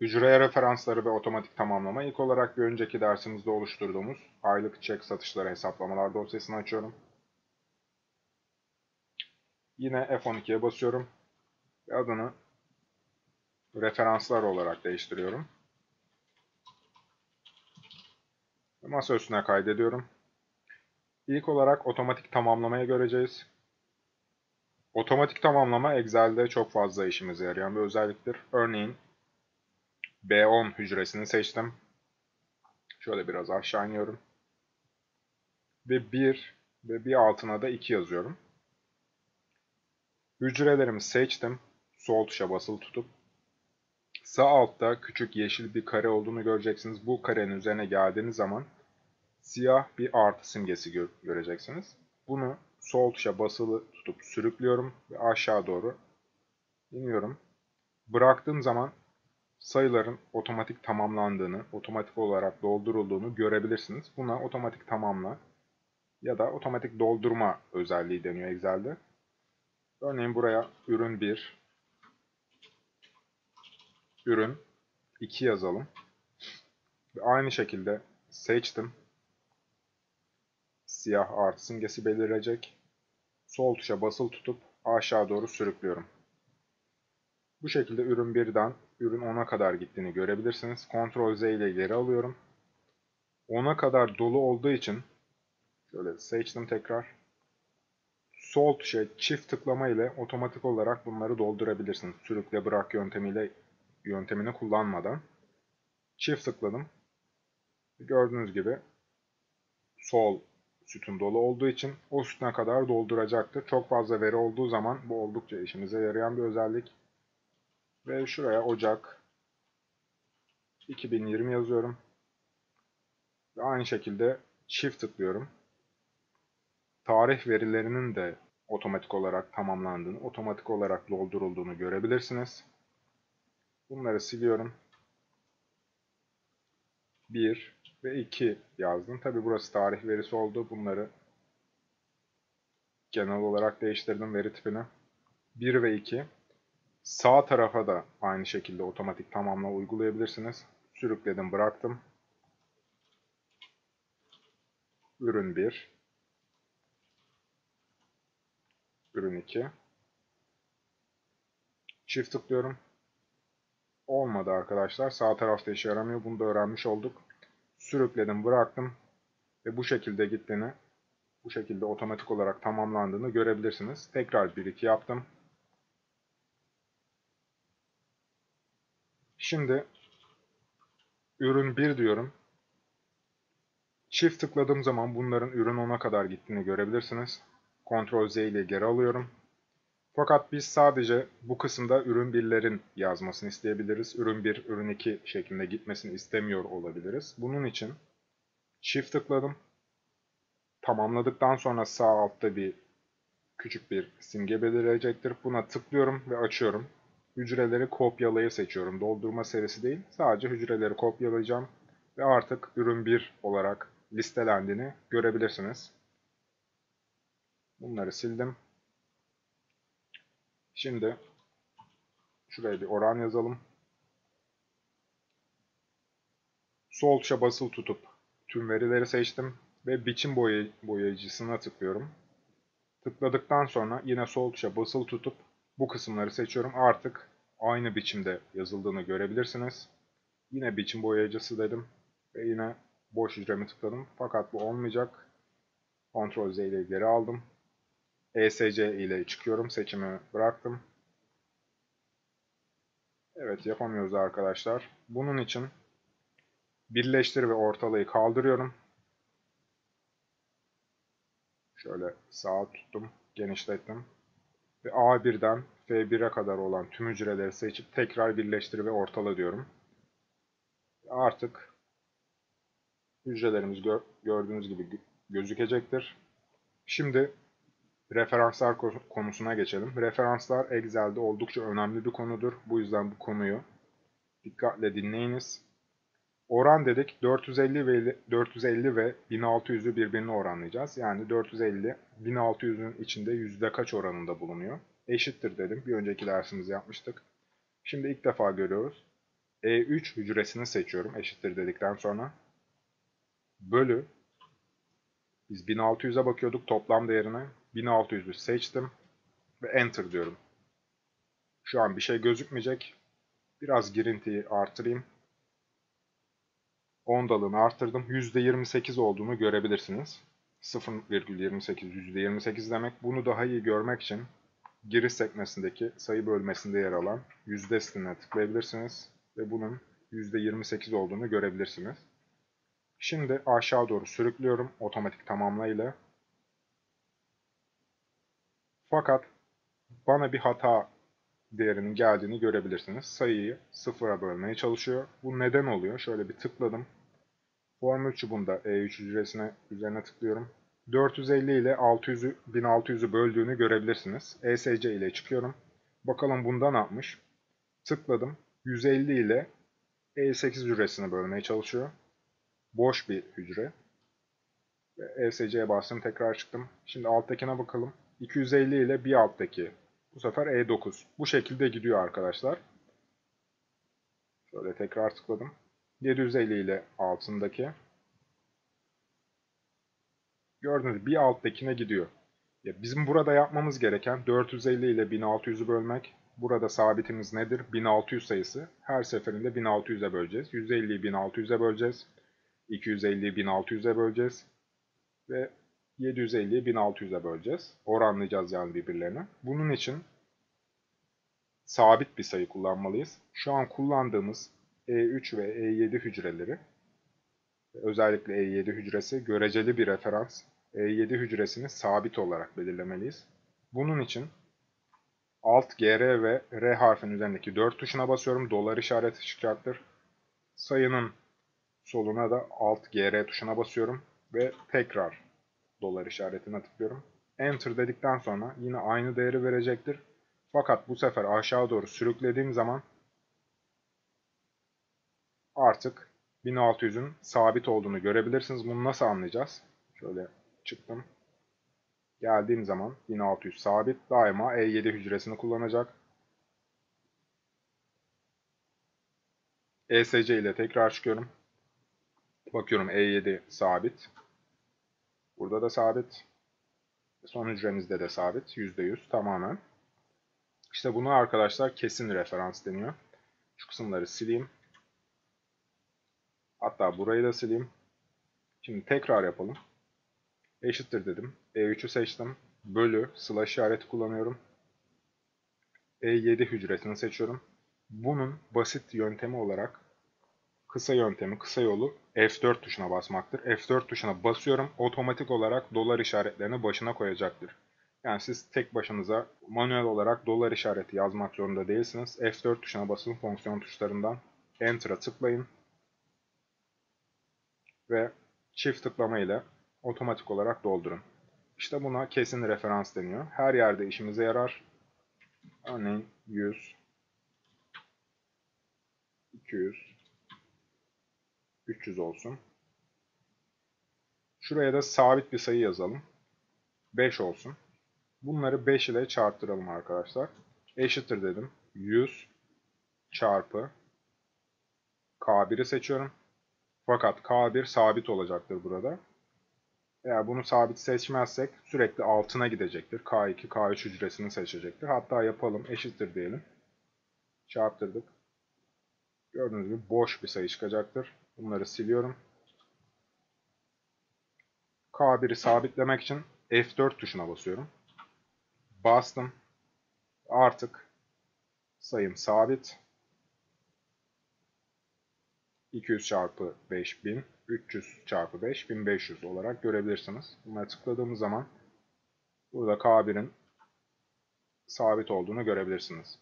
Hücreye referansları ve otomatik tamamlama ilk olarak bir önceki dersimizde oluşturduğumuz aylık çek satışları hesaplamalar dosyasını açıyorum. Yine F12'ye basıyorum ve adını referanslar olarak değiştiriyorum. Masa üstüne kaydediyorum. İlk olarak otomatik tamamlamayı göreceğiz. Otomatik tamamlama Excel'de çok fazla işimize yarayan bir özelliktir. Örneğin B10 hücresini seçtim. Şöyle biraz aşağı iniyorum. Ve 1 ve bir altına da 2 yazıyorum. Hücrelerimi seçtim. Sol tuşa basılı tutup sağ altta küçük yeşil bir kare olduğunu göreceksiniz. Bu karenin üzerine geldiğiniz zaman siyah bir artı simgesi gö göreceksiniz. Bunu sol tuşa basılı tutup sürüklüyorum ve aşağı doğru iniyorum. Bıraktığım zaman sayıların otomatik tamamlandığını, otomatik olarak doldurulduğunu görebilirsiniz. Buna otomatik tamamla ya da otomatik doldurma özelliği deniyor Excel'de. Örneğin buraya ürün 1, ürün 2 yazalım. Aynı şekilde seçtim. Siyah artı simgesi belirecek. Sol tuşa basılı tutup aşağı doğru sürüklüyorum. Bu şekilde ürün 1'den ürün 10'a kadar gittiğini görebilirsiniz. Ctrl Z ile geri alıyorum. 10'a kadar dolu olduğu için şöyle seçtim tekrar. Sol tuşa çift tıklama ile otomatik olarak bunları doldurabilirsiniz. Sürükle bırak yöntemiyle yöntemini kullanmadan. Çift tıkladım. Gördüğünüz gibi sol sütun dolu olduğu için o sütuna kadar dolduracaktır. Çok fazla veri olduğu zaman bu oldukça işimize yarayan bir özellik. Ve şuraya Ocak 2020 yazıyorum. Ve aynı şekilde çift tıklıyorum. Tarih verilerinin de otomatik olarak tamamlandığını, otomatik olarak doldurulduğunu görebilirsiniz. Bunları siliyorum. 1 ve 2 yazdım. Tabi burası tarih verisi oldu. Bunları genel olarak değiştirdim veri tipini. 1 ve 2 Sağ tarafa da aynı şekilde otomatik tamamla uygulayabilirsiniz. Sürükledim bıraktım. Ürün 1. Ürün 2. Çift tıklıyorum. Olmadı arkadaşlar. Sağ tarafta işe yaramıyor. Bunu da öğrenmiş olduk. Sürükledim bıraktım. Ve bu şekilde gittiğini, bu şekilde otomatik olarak tamamlandığını görebilirsiniz. Tekrar 1-2 yaptım. Şimdi ürün 1 diyorum. Çift tıkladığım zaman bunların ürün 10'a kadar gittiğini görebilirsiniz. Ctrl Z ile geri alıyorum. Fakat biz sadece bu kısımda ürün 1'lerin yazmasını isteyebiliriz. Ürün 1, ürün 2 şeklinde gitmesini istemiyor olabiliriz. Bunun için çift tıkladım. Tamamladıktan sonra sağ altta bir küçük bir simge belirecektir. Buna tıklıyorum ve açıyorum hücreleri kopyalayı seçiyorum. Doldurma serisi değil. Sadece hücreleri kopyalayacağım. Ve artık ürün 1 olarak listelendiğini görebilirsiniz. Bunları sildim. Şimdi şuraya bir oran yazalım. Sol tuşa basılı tutup tüm verileri seçtim ve biçim boyay boyayıcısına tıklıyorum. Tıkladıktan sonra yine sol tuşa basılı tutup bu kısımları seçiyorum. Artık aynı biçimde yazıldığını görebilirsiniz. Yine biçim boyayıcısı dedim. Ve yine boş hücremi tıkladım. Fakat bu olmayacak. Ctrl Z ile geri aldım. ESC ile çıkıyorum. Seçimi bıraktım. Evet yapamıyoruz arkadaşlar. Bunun için birleştir ve ortalayı kaldırıyorum. Şöyle sağa tuttum. Genişlettim A1'den F1'e kadar olan tüm hücreleri seçip tekrar birleştir ve ortala diyorum. Artık hücrelerimiz gör, gördüğünüz gibi gözükecektir. Şimdi referanslar konusuna geçelim. Referanslar Excel'de oldukça önemli bir konudur. Bu yüzden bu konuyu dikkatle dinleyiniz. Oran dedik 450 ve 450 ve 1600'ü birbirine oranlayacağız. Yani 450 1600'ün içinde yüzde kaç oranında bulunuyor? Eşittir dedim. Bir önceki dersimizi yapmıştık. Şimdi ilk defa görüyoruz. E3 hücresini seçiyorum eşittir dedikten sonra. Bölü. Biz 1600'e bakıyorduk toplam değerine. 1600'ü seçtim. Ve Enter diyorum. Şu an bir şey gözükmeyecek. Biraz girintiyi artırayım. Ondalığını arttırdım. %28 olduğunu görebilirsiniz. 0,28 %28 demek. Bunu daha iyi görmek için giriş sekmesindeki sayı bölmesinde yer alan yüzdesine tıklayabilirsiniz. Ve bunun %28 olduğunu görebilirsiniz. Şimdi aşağı doğru sürüklüyorum otomatik tamamla ile. Fakat bana bir hata değerinin geldiğini görebilirsiniz. Sayıyı sıfıra bölmeye çalışıyor. Bu neden oluyor? Şöyle bir tıkladım. Formül çubuğunda E3 hücresine üzerine tıklıyorum. 450 ile 600'ü 1600'ü böldüğünü görebilirsiniz. ESC ile çıkıyorum. Bakalım bunda ne yapmış? Tıkladım. 150 ile E8 hücresini bölmeye çalışıyor. Boş bir hücre. ESC'ye bastım tekrar çıktım. Şimdi alttakine bakalım. 250 ile bir alttaki. Bu sefer E9. Bu şekilde gidiyor arkadaşlar. Şöyle tekrar tıkladım. 750 ile altındaki. Gördüğünüz bir alttakine gidiyor. Ya bizim burada yapmamız gereken 450 ile 1600'ü bölmek. Burada sabitimiz nedir? 1600 sayısı. Her seferinde 1600'e böleceğiz. 150'yi 1600'e böleceğiz. 250'yi 1600'e böleceğiz. Ve 750'yi 1600'e böleceğiz. Oranlayacağız yani birbirlerine. Bunun için sabit bir sayı kullanmalıyız. Şu an kullandığımız E3 ve E7 hücreleri özellikle E7 hücresi göreceli bir referans. E7 hücresini sabit olarak belirlemeliyiz. Bunun için Alt, GR ve R harfinin üzerindeki 4 tuşuna basıyorum. Dolar işareti çıkacaktır. Sayının soluna da Alt, GR tuşuna basıyorum. Ve tekrar dolar işaretine tıklıyorum. Enter dedikten sonra yine aynı değeri verecektir. Fakat bu sefer aşağı doğru sürüklediğim zaman artık 1600'ün sabit olduğunu görebilirsiniz. Bunu nasıl anlayacağız? Şöyle çıktım. Geldiğim zaman 1600 sabit. Daima E7 hücresini kullanacak. ESC ile tekrar çıkıyorum. Bakıyorum E7 sabit. Burada da sabit. Son hücremizde de sabit. %100 tamamen. İşte bunu arkadaşlar kesin referans deniyor. Şu kısımları sileyim. Hatta burayı da sileyim. Şimdi tekrar yapalım. Eşittir dedim. E3'ü seçtim. Bölü slash işareti kullanıyorum. E7 hücresini seçiyorum. Bunun basit yöntemi olarak kısa yöntemi, kısa yolu F4 tuşuna basmaktır. F4 tuşuna basıyorum. Otomatik olarak dolar işaretlerini başına koyacaktır. Yani siz tek başınıza manuel olarak dolar işareti yazmak zorunda değilsiniz. F4 tuşuna basın fonksiyon tuşlarından Enter'a tıklayın. Ve çift tıklama ile otomatik olarak doldurun. İşte buna kesin referans deniyor. Her yerde işimize yarar. Örneğin 100, 200, 300 olsun. Şuraya da sabit bir sayı yazalım. 5 olsun. Bunları 5 ile çarptıralım arkadaşlar. Eşittir dedim. 100 çarpı K1'i seçiyorum. Fakat K1 sabit olacaktır burada. Eğer bunu sabit seçmezsek sürekli altına gidecektir. K2, K3 hücresini seçecektir. Hatta yapalım eşittir diyelim. Çarptırdık. Gördüğünüz gibi boş bir sayı çıkacaktır. Bunları siliyorum. K1'i sabitlemek için F4 tuşuna basıyorum. Bastım. Artık sayım sabit. 200 çarpı 5000, 300 çarpı 5, 1500 olarak görebilirsiniz. Buna tıkladığımız zaman burada K1'in sabit olduğunu görebilirsiniz.